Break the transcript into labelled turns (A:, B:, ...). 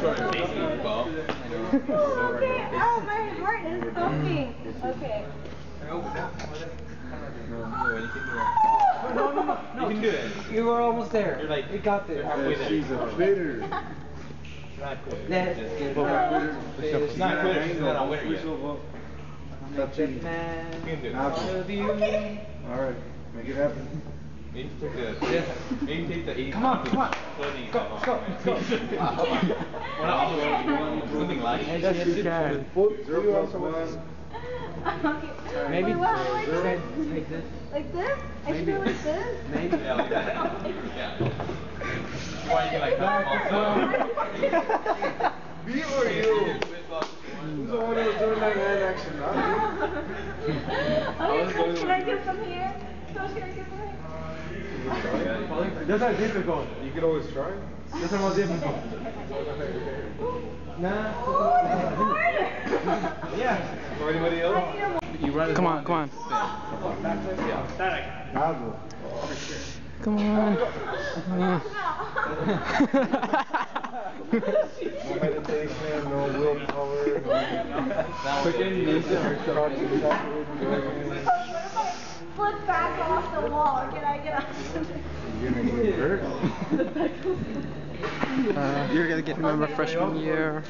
A: okay. Oh, my heart is pumping. Okay.
B: No, no, no, no.
C: You can do.
B: You were almost there.
C: You're like-
B: you got there.
C: halfway there.
D: She's a bitter.
C: Not quit.
B: That
C: Just-
B: is
C: It's not quit, it's not a winner yet.
B: That man
C: You can it.
B: Of you.
D: Alright, make it happen.
C: Maybe take the, maybe take the eighty.
B: Come on, come on.
C: Clothing
B: Go, go, go.
C: We're not all the way, we want something light.
B: Yes, you can.
D: Foot, zero plus one.
A: okay.
B: Maybe
A: Wait, what, how do I do
B: like,
A: it?
B: like this.
A: Like this? I should do like this?
B: Maybe.
C: Yeah, like that. Yeah. Why you like cut also.
D: Me or you? Who's the one that was doing that hand action? Not
A: okay, can I do from here? So should I do from here?
B: That's not difficult.
D: You can always try.
B: That's not difficult. Nah. Yeah.
D: Or anybody else?
C: You run
E: Come on, come on.
D: Nozzle.
E: Come on.
D: No meditation, no willpower.
C: Quicken,
D: no
A: Flip back off the wall. Can I get up?
D: You're gonna get hurt.
E: Uh, you're gonna get remember freshman year.